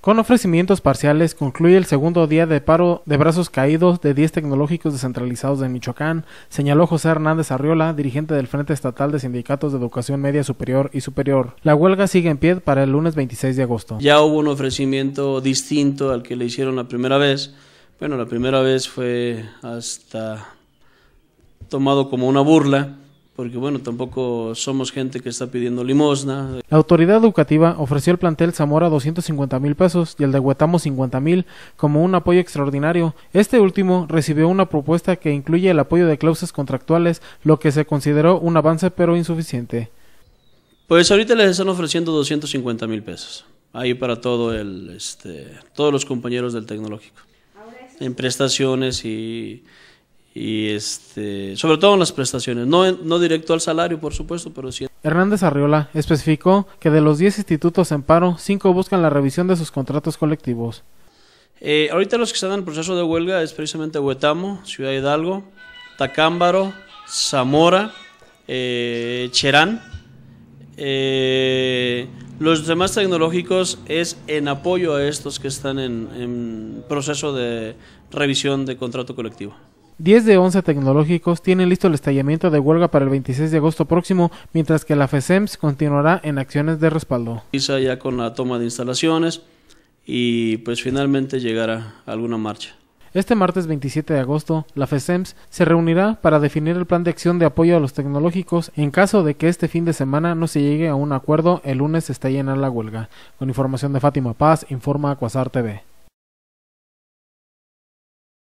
Con ofrecimientos parciales concluye el segundo día de paro de brazos caídos de 10 tecnológicos descentralizados de Michoacán, señaló José Hernández Arriola, dirigente del Frente Estatal de Sindicatos de Educación Media Superior y Superior. La huelga sigue en pie para el lunes 26 de agosto. Ya hubo un ofrecimiento distinto al que le hicieron la primera vez. Bueno, la primera vez fue hasta tomado como una burla porque bueno, tampoco somos gente que está pidiendo limosna. La autoridad educativa ofreció el plantel Zamora 250 mil pesos y el de Huetamo 50 mil como un apoyo extraordinario. Este último recibió una propuesta que incluye el apoyo de cláusulas contractuales, lo que se consideró un avance pero insuficiente. Pues ahorita les están ofreciendo 250 mil pesos, ahí para todo el, este, todos los compañeros del tecnológico, en prestaciones y y este, sobre todo en las prestaciones, no, no directo al salario, por supuesto, pero sí. Hernández Arriola especificó que de los 10 institutos en paro, 5 buscan la revisión de sus contratos colectivos. Eh, ahorita los que están en proceso de huelga es precisamente Huetamo, Ciudad Hidalgo, Tacámbaro, Zamora, eh, Cherán. Eh, los demás tecnológicos es en apoyo a estos que están en proceso de revisión de contrato colectivo. 10 de 11 tecnológicos tienen listo el estallamiento de huelga para el 26 de agosto próximo, mientras que la FESEMS continuará en acciones de respaldo. Quizá ya con la toma de instalaciones y pues finalmente llegará alguna marcha. Este martes 27 de agosto, la FESEMS se reunirá para definir el plan de acción de apoyo a los tecnológicos en caso de que este fin de semana no se llegue a un acuerdo, el lunes está llena la huelga. Con información de Fátima Paz, informa Acuasar TV.